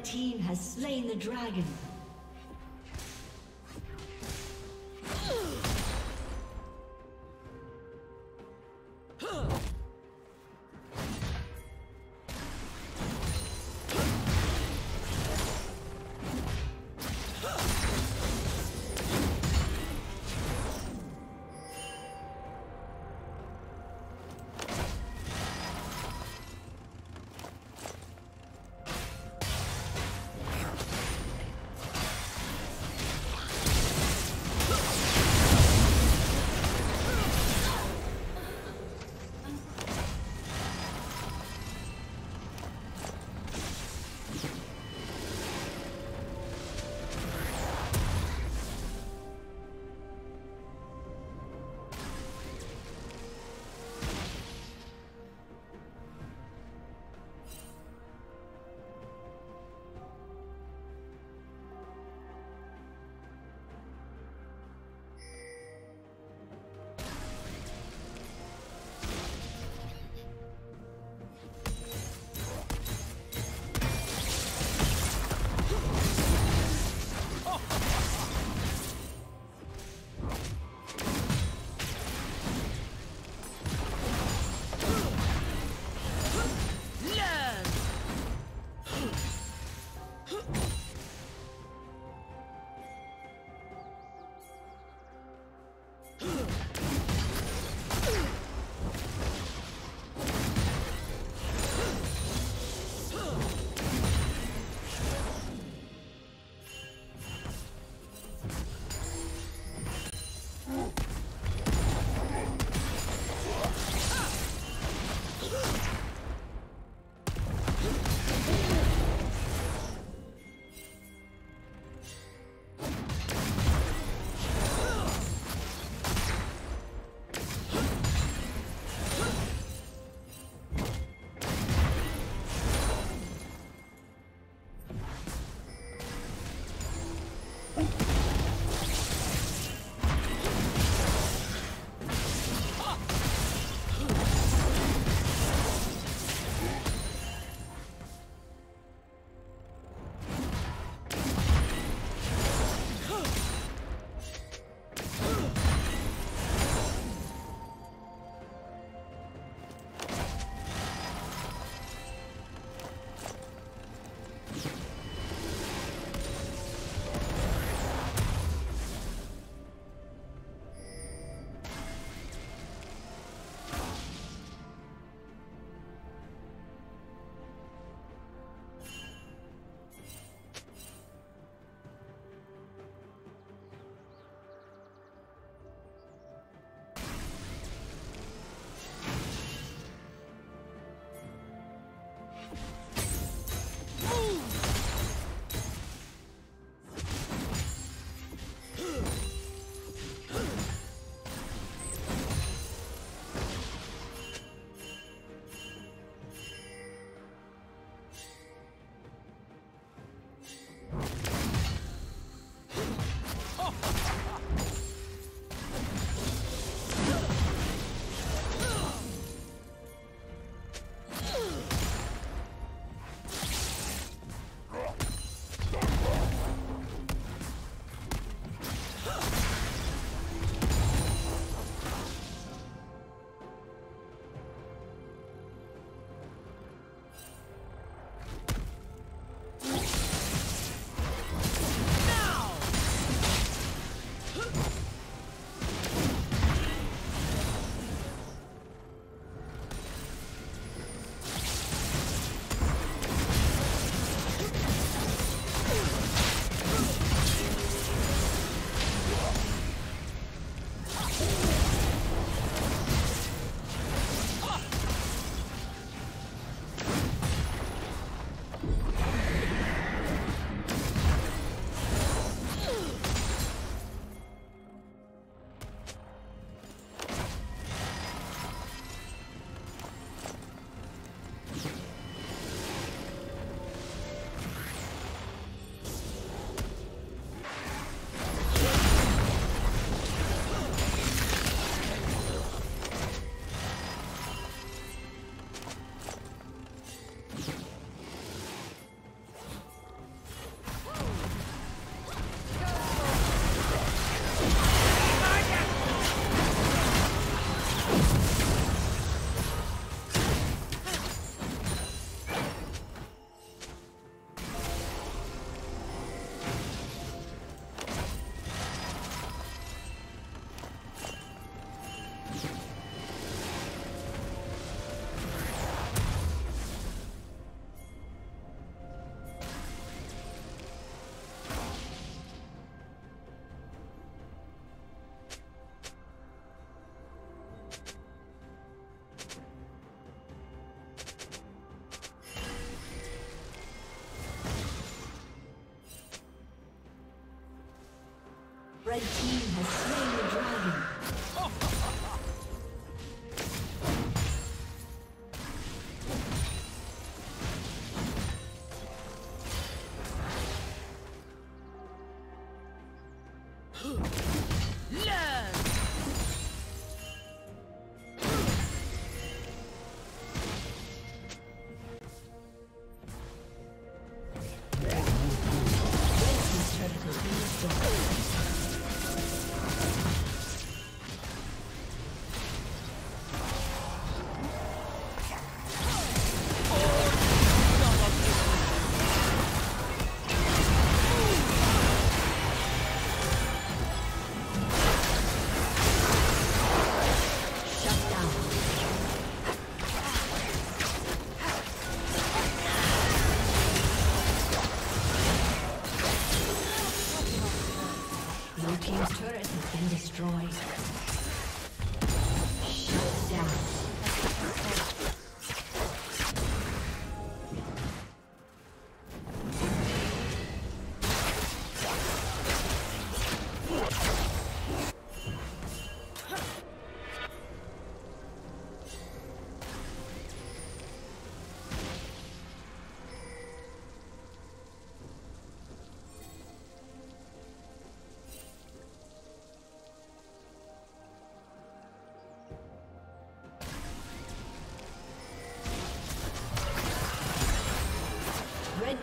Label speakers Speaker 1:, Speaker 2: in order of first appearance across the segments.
Speaker 1: The team has slain the dragon. Huh! team destroyed.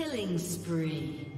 Speaker 1: Killing spree.